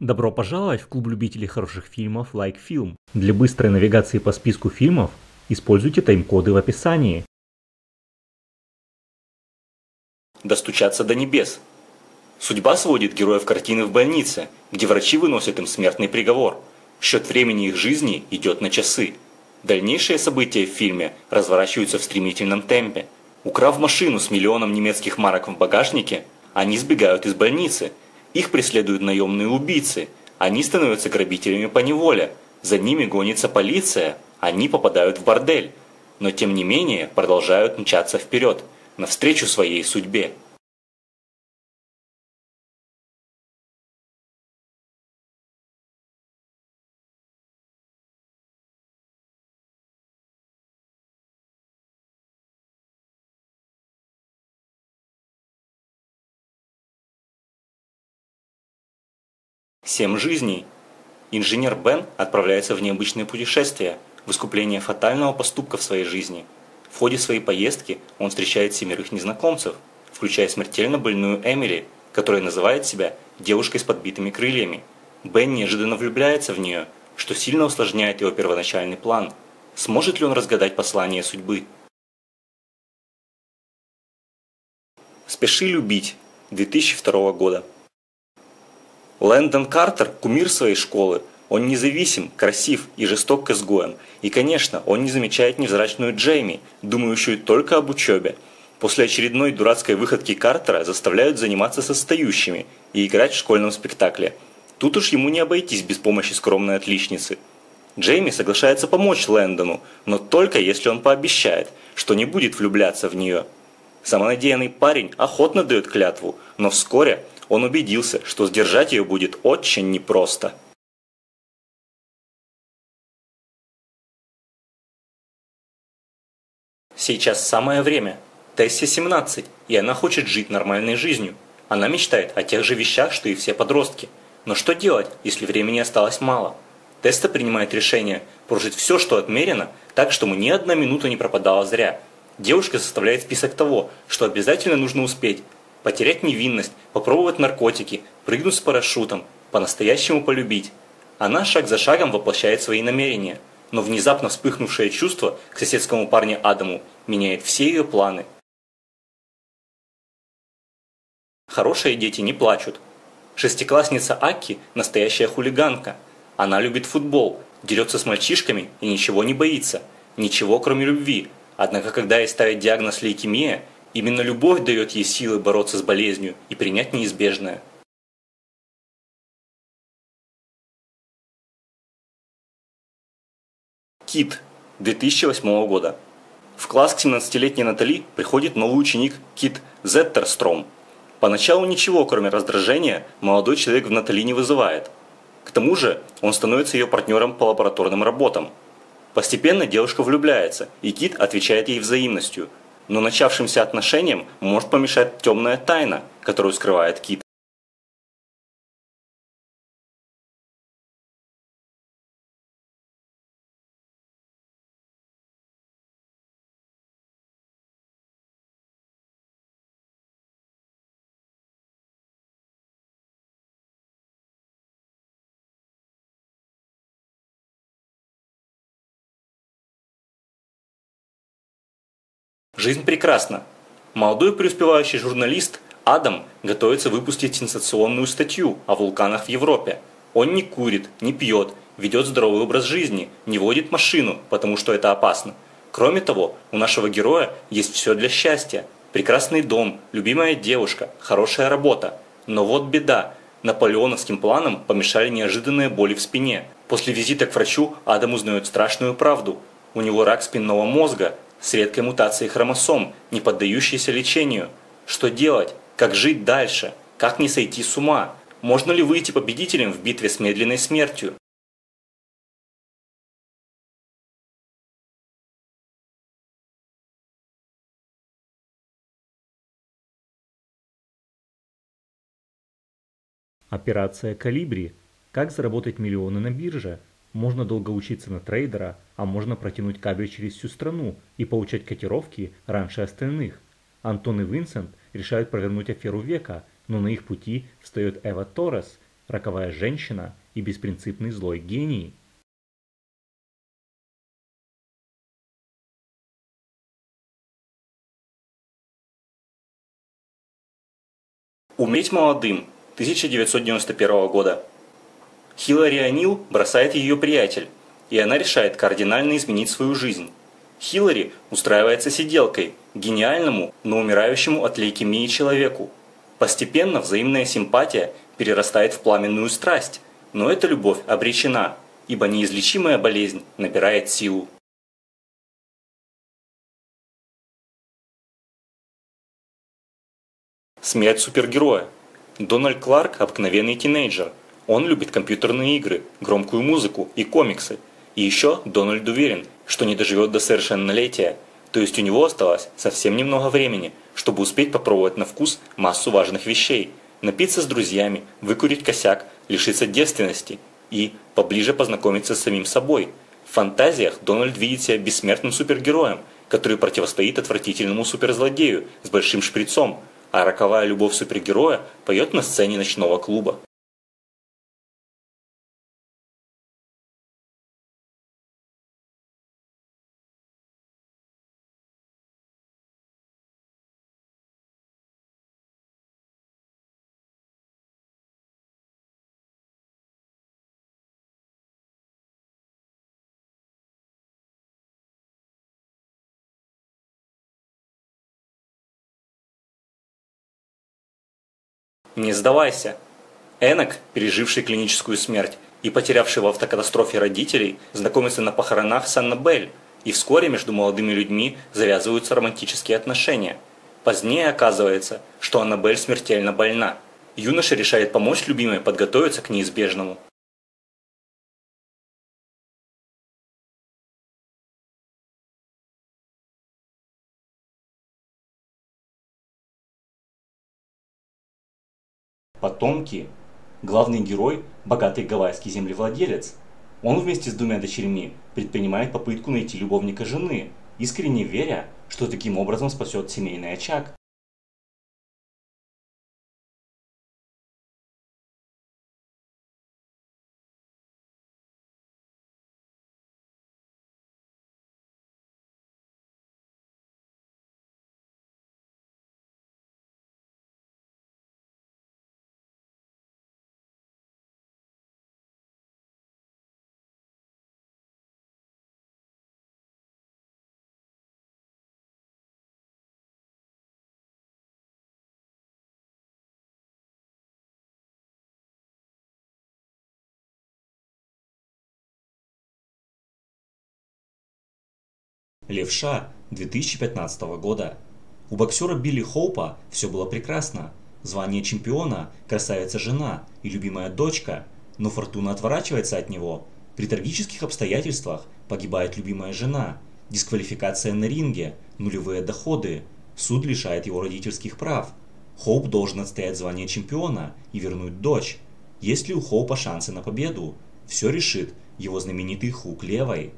Добро пожаловать в клуб любителей хороших фильмов Like Film. Для быстрой навигации по списку фильмов используйте тайм-коды в описании. Достучаться до небес. Судьба сводит героев картины в больнице, где врачи выносят им смертный приговор. Счет времени их жизни идет на часы. Дальнейшие события в фильме разворачиваются в стремительном темпе. Украв машину с миллионом немецких марок в багажнике, они сбегают из больницы. Их преследуют наемные убийцы. Они становятся грабителями по неволе. За ними гонится полиция. Они попадают в бордель. Но тем не менее продолжают мчаться вперед, навстречу своей судьбе. Семь жизней. Инженер Бен отправляется в необычное путешествие, в искупление фатального поступка в своей жизни. В ходе своей поездки он встречает семерых незнакомцев, включая смертельно больную Эмили, которая называет себя девушкой с подбитыми крыльями. Бен неожиданно влюбляется в нее, что сильно усложняет его первоначальный план. Сможет ли он разгадать послание судьбы? «Спеши любить» 2002 года. Лэндон Картер – кумир своей школы. Он независим, красив и жесток к изгоям. И, конечно, он не замечает невзрачную Джейми, думающую только об учебе. После очередной дурацкой выходки Картера заставляют заниматься состоящими и играть в школьном спектакле. Тут уж ему не обойтись без помощи скромной отличницы. Джейми соглашается помочь Лэндону, но только если он пообещает, что не будет влюбляться в нее. Самонадеянный парень охотно дает клятву, но вскоре он убедился, что сдержать ее будет очень непросто. Сейчас самое время. Тессе 17, и она хочет жить нормальной жизнью. Она мечтает о тех же вещах, что и все подростки. Но что делать, если времени осталось мало? Тесса принимает решение прожить все, что отмерено, так, чтобы ни одна минута не пропадала зря. Девушка составляет список того, что обязательно нужно успеть, потерять невинность, попробовать наркотики, прыгнуть с парашютом, по-настоящему полюбить. Она шаг за шагом воплощает свои намерения, но внезапно вспыхнувшее чувство к соседскому парню Адаму меняет все ее планы. Хорошие дети не плачут. Шестиклассница Акки – настоящая хулиганка. Она любит футбол, дерется с мальчишками и ничего не боится. Ничего, кроме любви. Однако, когда ей ставят диагноз лейкемия, Именно любовь дает ей силы бороться с болезнью и принять неизбежное. Кит 2008 года. В класс к 17-летней Натали приходит новый ученик Кит Зеттерстром. Поначалу ничего, кроме раздражения, молодой человек в Натали не вызывает. К тому же он становится ее партнером по лабораторным работам. Постепенно девушка влюбляется, и Кит отвечает ей взаимностью – но начавшимся отношениям может помешать темная тайна, которую скрывает Кит. Жизнь прекрасна. Молодой преуспевающий журналист Адам готовится выпустить сенсационную статью о вулканах в Европе. Он не курит, не пьет, ведет здоровый образ жизни, не водит машину, потому что это опасно. Кроме того, у нашего героя есть все для счастья. Прекрасный дом, любимая девушка, хорошая работа. Но вот беда. Наполеоновским планам помешали неожиданные боли в спине. После визита к врачу Адам узнает страшную правду. У него рак спинного мозга, с редкой мутацией хромосом, не поддающейся лечению. Что делать? Как жить дальше? Как не сойти с ума? Можно ли выйти победителем в битве с медленной смертью? Операция «Калибри». Как заработать миллионы на бирже? Можно долго учиться на трейдера, а можно протянуть кабель через всю страну и получать котировки раньше остальных. Антон и Винсент решают провернуть аферу века, но на их пути встает Эва Торрес. роковая женщина и беспринципный злой гений. Умереть молодым 1991 года. Хиллари Анил бросает ее приятель, и она решает кардинально изменить свою жизнь. Хиллари устраивается сиделкой, гениальному, но умирающему от лейкемии человеку. Постепенно взаимная симпатия перерастает в пламенную страсть, но эта любовь обречена, ибо неизлечимая болезнь набирает силу. Смерть супергероя. Дональд Кларк – обыкновенный тинейджер. Он любит компьютерные игры, громкую музыку и комиксы. И еще Дональд уверен, что не доживет до совершеннолетия, то есть у него осталось совсем немного времени, чтобы успеть попробовать на вкус массу важных вещей, напиться с друзьями, выкурить косяк, лишиться девственности и поближе познакомиться с самим собой. В фантазиях Дональд видит себя бессмертным супергероем, который противостоит отвратительному суперзлодею с большим шприцом, а роковая любовь супергероя поет на сцене ночного клуба. Не сдавайся. Энок, переживший клиническую смерть и потерявший в автокатастрофе родителей, знакомится на похоронах с Аннабель, и вскоре между молодыми людьми завязываются романтические отношения. Позднее оказывается, что Аннабель смертельно больна. Юноша решает помочь любимой подготовиться к неизбежному. Потомки. Главный герой – богатый гавайский землевладелец. Он вместе с двумя дочерьми предпринимает попытку найти любовника жены, искренне веря, что таким образом спасет семейный очаг. Левша 2015 года. У боксера Билли Хоупа все было прекрасно. Звание чемпиона, красавица-жена и любимая дочка. Но фортуна отворачивается от него. При трагических обстоятельствах погибает любимая жена. Дисквалификация на ринге, нулевые доходы. Суд лишает его родительских прав. Хоуп должен отстоять звание чемпиона и вернуть дочь. Есть ли у Хоупа шансы на победу? Все решит его знаменитый хук левой.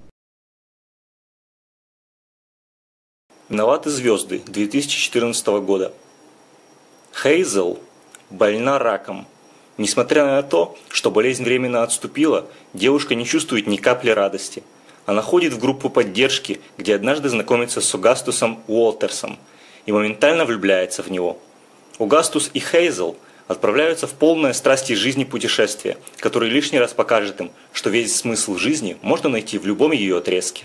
Виноваты звезды 2014 года. Хейзел больна раком. Несмотря на то, что болезнь временно отступила, девушка не чувствует ни капли радости. Она ходит в группу поддержки, где однажды знакомится с Угастусом Уолтерсом и моментально влюбляется в него. Угастус и Хейзел отправляются в полное страсти жизни путешествие, которое лишний раз покажет им, что весь смысл жизни можно найти в любом ее отрезке.